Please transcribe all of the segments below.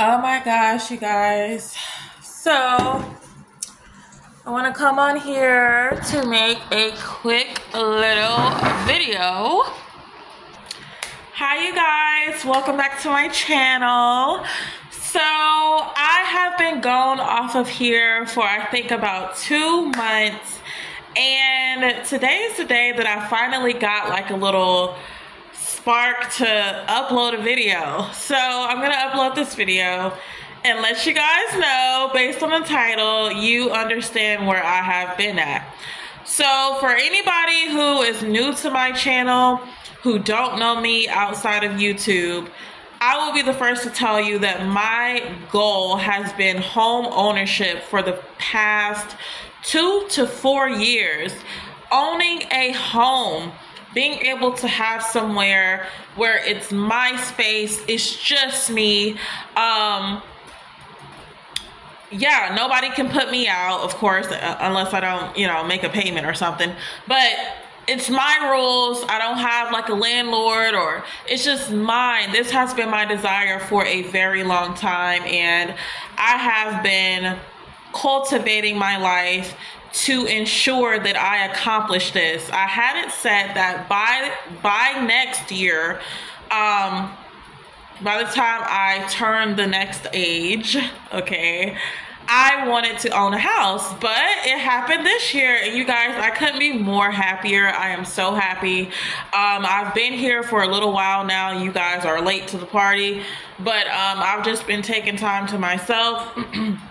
Oh my gosh, you guys. So, I want to come on here to make a quick little video. Hi, you guys. Welcome back to my channel. So, I have been gone off of here for I think about two months. And today is the day that I finally got like a little spark to upload a video. So I'm gonna upload this video and let you guys know, based on the title, you understand where I have been at. So for anybody who is new to my channel, who don't know me outside of YouTube, I will be the first to tell you that my goal has been home ownership for the past two to four years. Owning a home being able to have somewhere where it's my space, it's just me. Um, yeah, nobody can put me out, of course, uh, unless I don't, you know, make a payment or something. But it's my rules. I don't have like a landlord or it's just mine. This has been my desire for a very long time and I have been cultivating my life to ensure that I accomplish this. I had it said that by by next year, um, by the time I turn the next age, okay, I wanted to own a house, but it happened this year. And you guys, I couldn't be more happier. I am so happy. Um, I've been here for a little while now. You guys are late to the party, but um, I've just been taking time to myself.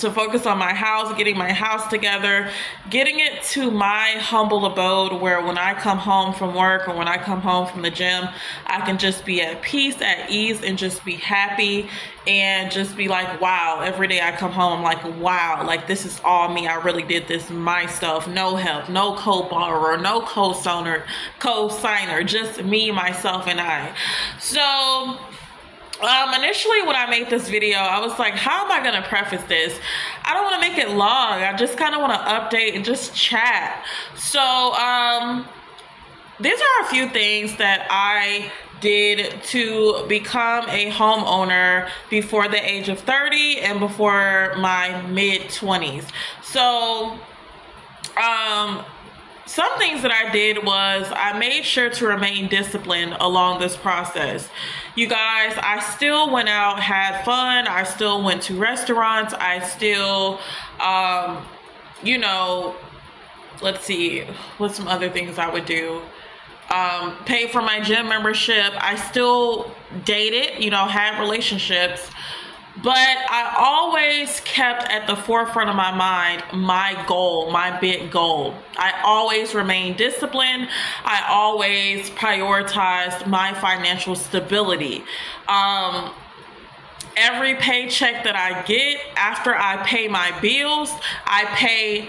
to focus on my house, getting my house together, getting it to my humble abode where when I come home from work or when I come home from the gym, I can just be at peace, at ease, and just be happy and just be like, wow, every day I come home, I'm like, wow, like this is all me. I really did this myself. No help, no co-borrower, no co-signer, co-signer, just me, myself, and I. So um, initially when I made this video, I was like, how am I gonna preface this? I don't wanna make it long. I just kinda wanna update and just chat. So, um, these are a few things that I did to become a homeowner before the age of 30 and before my mid 20s. So, um, some things that I did was I made sure to remain disciplined along this process. You guys, I still went out, had fun. I still went to restaurants. I still, um, you know, let's see, what's some other things I would do? Um, pay for my gym membership. I still dated, you know, had relationships. But I always kept at the forefront of my mind my goal, my big goal. I always remained disciplined. I always prioritized my financial stability. Um, every paycheck that I get after I pay my bills, I pay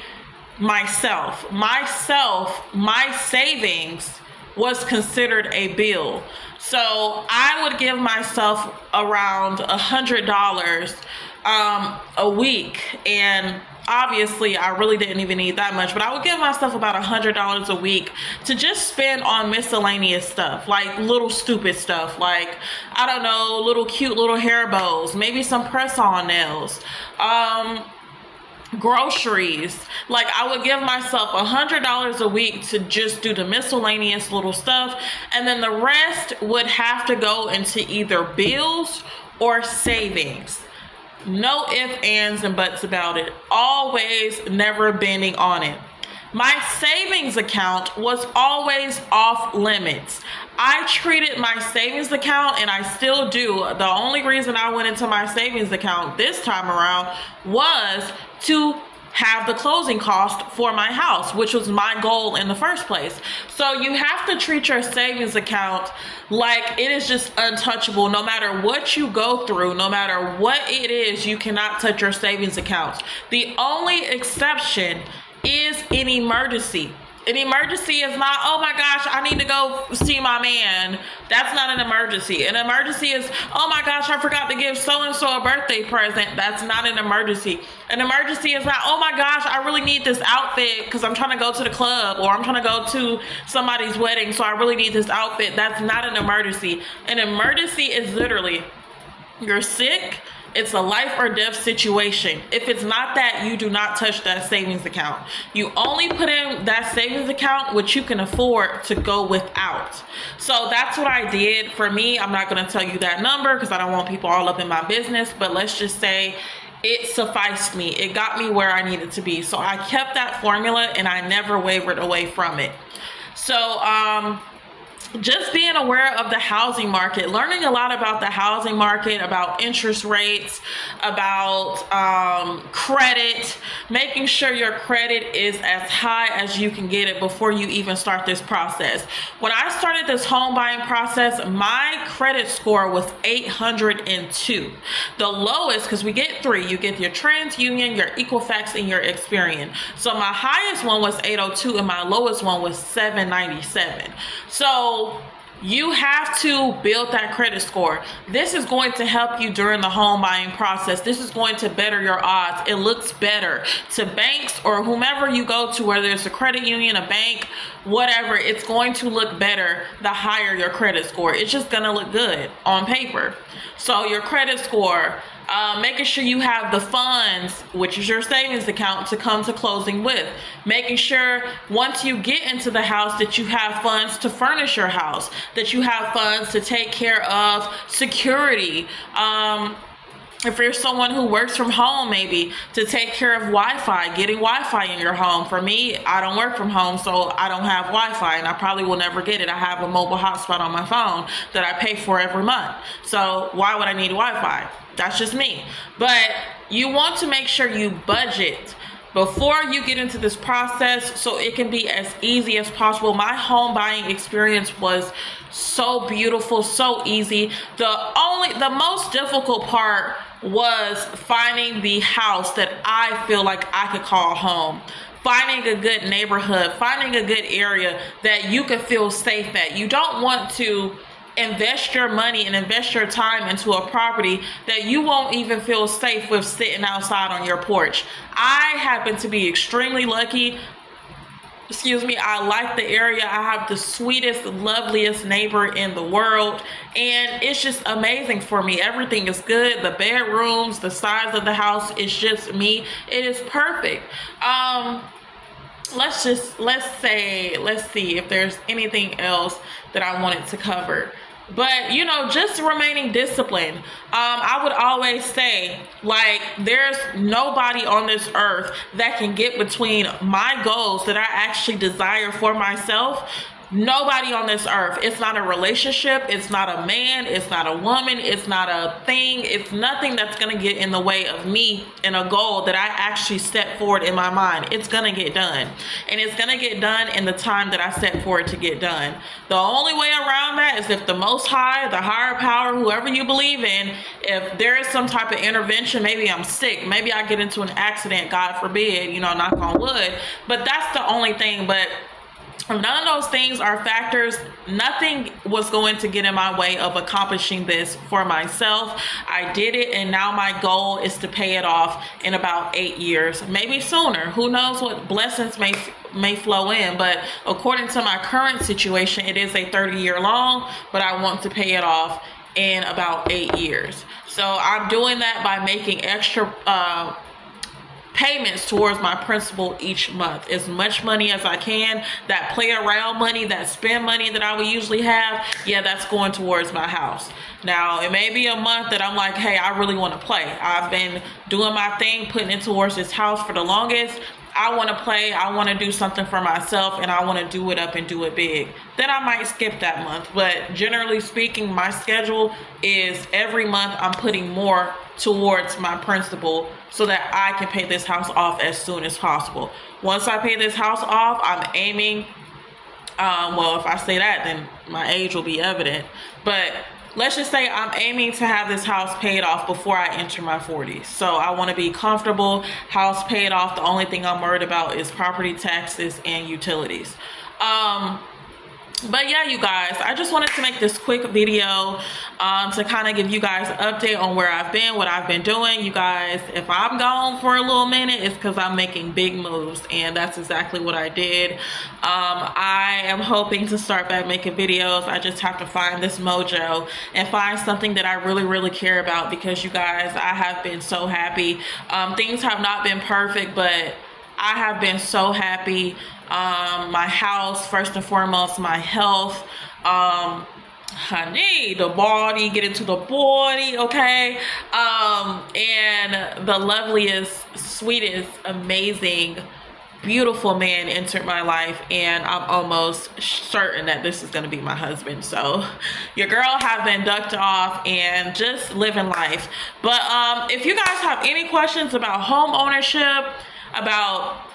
myself. Myself, my savings was considered a bill. So I would give myself around a hundred dollars um, a week, and obviously I really didn't even need that much, but I would give myself about a hundred dollars a week to just spend on miscellaneous stuff, like little stupid stuff, like I don't know, little cute little hair bows, maybe some press-on nails. Um, groceries. Like i would give myself a hundred dollars a week to just do the miscellaneous little stuff and then the rest would have to go into either bills or savings. No ifs ands and buts about it. Always never bending on it my savings account was always off limits. I treated my savings account, and I still do. The only reason I went into my savings account this time around was to have the closing cost for my house, which was my goal in the first place. So you have to treat your savings account like it is just untouchable. No matter what you go through, no matter what it is, you cannot touch your savings account. The only exception is an emergency. An emergency is not, oh my gosh, I need to go see my man. That's not an emergency. An emergency is, oh my gosh, I forgot to give so and so a birthday present. That's not an emergency. An emergency is not, oh my gosh, I really need this outfit because I'm trying to go to the club or I'm trying to go to somebody's wedding, so I really need this outfit. That's not an emergency. An emergency is literally you're sick, it's a life or death situation. If it's not that, you do not touch that savings account. You only put in that savings account which you can afford to go without. So that's what I did. For me, I'm not going to tell you that number because I don't want people all up in my business, but let's just say it sufficed me. It got me where I needed to be. So I kept that formula and I never wavered away from it. So, um, just being aware of the housing market, learning a lot about the housing market, about interest rates, about um, credit, making sure your credit is as high as you can get it before you even start this process. When I started this home buying process, my credit score was 802. The lowest, because we get three, you get your TransUnion, your Equifax, and your Experian. So my highest one was 802 and my lowest one was 797. So you have to build that credit score. This is going to help you during the home buying process. This is going to better your odds. It looks better to banks or whomever you go to, whether it's a credit union, a bank, whatever, it's going to look better the higher your credit score. It's just going to look good on paper. So your credit score, uh, making sure you have the funds, which is your savings account, to come to closing with. Making sure once you get into the house that you have funds to furnish your house, that you have funds to take care of security. Um, if you're someone who works from home maybe to take care of wi-fi getting wi-fi in your home. For me i don't work from home so i don't have wi-fi and i probably will never get it. I have a mobile hotspot on my phone that i pay for every month. So why would i need wi-fi? That's just me. But you want to make sure you budget before you get into this process so it can be as easy as possible. My home buying experience was so beautiful so easy. The only the most difficult part was finding the house that I feel like I could call home. Finding a good neighborhood, finding a good area that you can feel safe at. You don't want to invest your money and invest your time into a property that you won't even feel safe with sitting outside on your porch. I happen to be extremely lucky excuse me, I like the area. I have the sweetest, loveliest neighbor in the world. And it's just amazing for me. Everything is good. The bedrooms, the size of the house, it's just me. It is perfect. Um, let's just, let's say, let's see if there's anything else that I wanted to cover but you know just remaining disciplined. Um, i would always say like there's nobody on this earth that can get between my goals that i actually desire for myself Nobody on this earth. It's not a relationship. It's not a man. It's not a woman. It's not a thing. It's nothing that's going to get in the way of me and a goal that I actually set forward in my mind. It's going to get done. And it's going to get done in the time that I set for it to get done. The only way around that is if the Most High, the higher power, whoever you believe in, if there is some type of intervention, maybe I'm sick, maybe I get into an accident, God forbid, you know, knock on wood. But that's the only thing. But none of those things are factors. Nothing was going to get in my way of accomplishing this for myself. I did it and now my goal is to pay it off in about eight years maybe sooner. Who knows what blessings may may flow in but according to my current situation it is a 30 year long but i want to pay it off in about eight years. So i'm doing that by making extra uh, payments towards my principal each month. As much money as i can that play around money that spend money that i would usually have yeah that's going towards my house. Now it may be a month that i'm like hey i really want to play. I've been doing my thing putting it towards this house for the longest I want to play, I want to do something for myself, and I want to do it up and do it big. Then I might skip that month. But generally speaking, my schedule is every month I'm putting more towards my principal so that I can pay this house off as soon as possible. Once I pay this house off, I'm aiming, um, well, if I say that, then my age will be evident. But let's just say I'm aiming to have this house paid off before I enter my 40s. So I want to be comfortable, house paid off. The only thing I'm worried about is property taxes and utilities. Um, but yeah you guys i just wanted to make this quick video um, to kind of give you guys an update on where i've been what i've been doing. You guys if i'm gone for a little minute it's because i'm making big moves and that's exactly what i did. Um, i am hoping to start back making videos. I just have to find this mojo and find something that i really really care about because you guys i have been so happy. Um, things have not been perfect but I have been so happy. Um, my house, first and foremost, my health. Um, honey, the body, get into the body, okay? Um, and the loveliest, sweetest, amazing, beautiful man entered my life and I'm almost certain that this is going to be my husband. So your girl have been ducked off and just living life. But um, if you guys have any questions about home ownership, about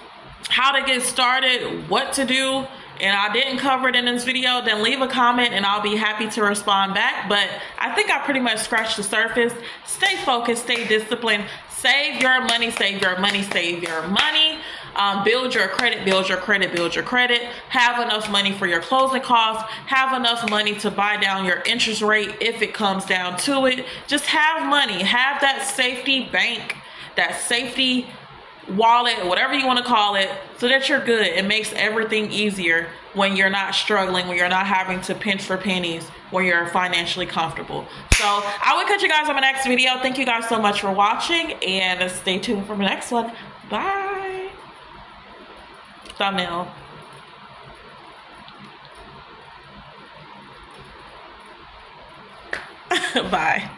how to get started, what to do, and I didn't cover it in this video, then leave a comment and I'll be happy to respond back. But I think I pretty much scratched the surface. Stay focused, stay disciplined, save your money, save your money, save your money. Um, build your credit, build your credit, build your credit. Have enough money for your closing costs. Have enough money to buy down your interest rate if it comes down to it. Just have money. Have that safety bank, that safety wallet, whatever you want to call it, so that you're good. It makes everything easier when you're not struggling, when you're not having to pinch for pennies, when you're financially comfortable. So I will catch you guys on my next video. Thank you guys so much for watching and stay tuned for my next one. Bye. Thumbnail. Bye.